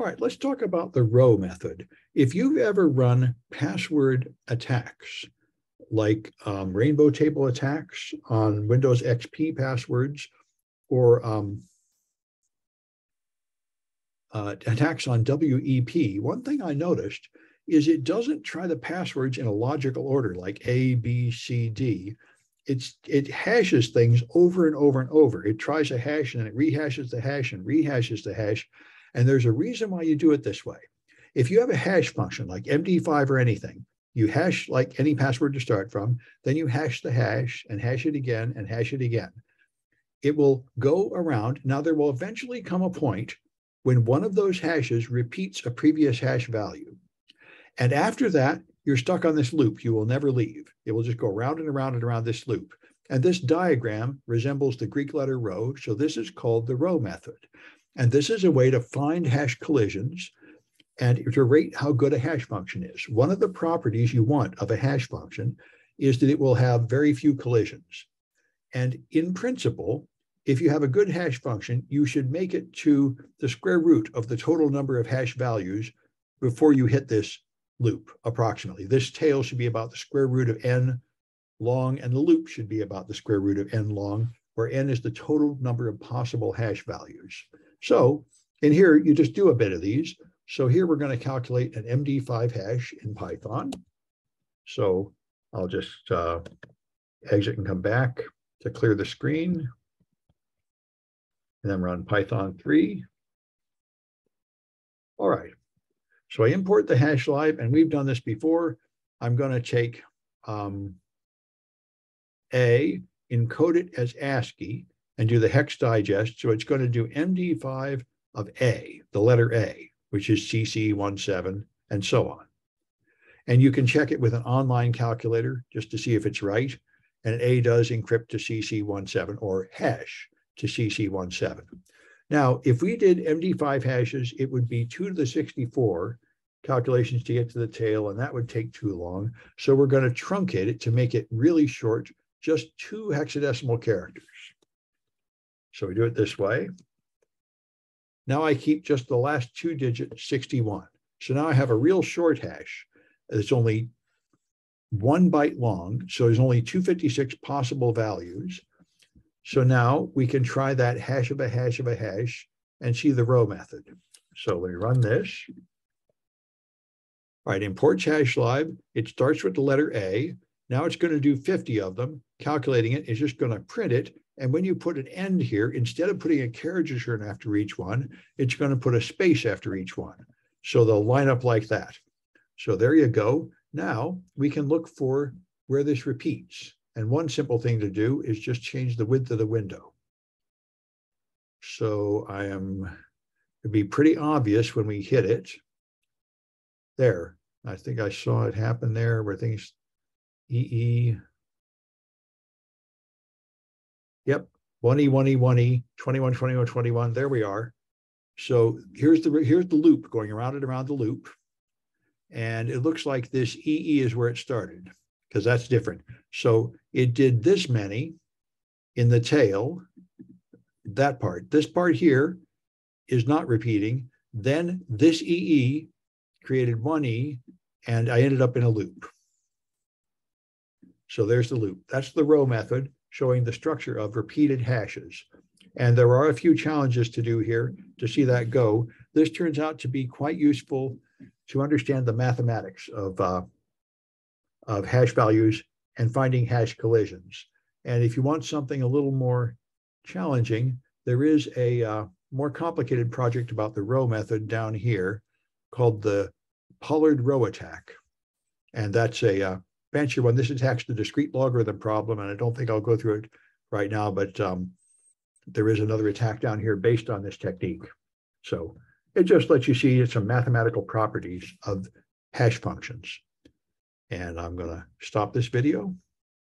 All right, let's talk about the rho method. If you've ever run password attacks, like um, rainbow table attacks on Windows XP passwords, or um, uh, attacks on WEP, one thing I noticed is it doesn't try the passwords in a logical order like A, B, C, D. It's it hashes things over and over and over. It tries a hash and it rehashes the hash and rehashes the hash. And there's a reason why you do it this way. If you have a hash function like MD5 or anything, you hash like any password to start from, then you hash the hash and hash it again and hash it again. It will go around. Now, there will eventually come a point when one of those hashes repeats a previous hash value. And after that, you're stuck on this loop. You will never leave. It will just go around and around and around this loop. And this diagram resembles the Greek letter rho. So this is called the rho method. And this is a way to find hash collisions and to rate how good a hash function is. One of the properties you want of a hash function is that it will have very few collisions. And in principle, if you have a good hash function, you should make it to the square root of the total number of hash values before you hit this loop, approximately. This tail should be about the square root of n long, and the loop should be about the square root of n long, where n is the total number of possible hash values. So in here, you just do a bit of these. So here we're going to calculate an MD5 hash in Python. So I'll just uh, exit and come back to clear the screen. And then run Python 3. All right. So I import the hashlib, and we've done this before. I'm going to take um, A, encode it as ASCII, and do the hex digest. So it's going to do MD5 of A, the letter A, which is CC17, and so on. And you can check it with an online calculator just to see if it's right. And A does encrypt to CC17 or hash to CC17. Now, if we did MD5 hashes, it would be 2 to the 64 calculations to get to the tail, and that would take too long. So we're going to truncate it to make it really short, just two hexadecimal characters. So we do it this way. Now I keep just the last two digits, 61. So now I have a real short hash. It's only one byte long. So there's only 256 possible values. So now we can try that hash of a hash of a hash and see the rho method. So let me run this. All right, import hashlib. It starts with the letter A. Now it's going to do 50 of them. Calculating it is just going to print it. And when you put an end here, instead of putting a carriage return after each one, it's going to put a space after each one. So they'll line up like that. So there you go. Now we can look for where this repeats. And one simple thing to do is just change the width of the window. So I am, it'd be pretty obvious when we hit it. There, I think I saw it happen there where things, EE. Yep, 1E, 1E, 1E, 21, 21, 21, there we are. So here's the, here's the loop going around and around the loop. And it looks like this EE is where it started because that's different. So it did this many in the tail, that part. This part here is not repeating. Then this EE created one E, and I ended up in a loop. So there's the loop. That's the rho method showing the structure of repeated hashes. And there are a few challenges to do here to see that go. This turns out to be quite useful to understand the mathematics of uh, of hash values and finding hash collisions. And if you want something a little more challenging, there is a uh, more complicated project about the rho method down here called the Pollard rho attack. And that's a uh, fancier one. This attacks the discrete logarithm problem, and I don't think I'll go through it right now, but um, there is another attack down here based on this technique. So it just lets you see some mathematical properties of hash functions. And I'm going to stop this video